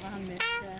が判明して。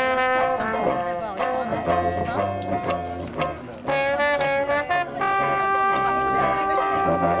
Bye-bye.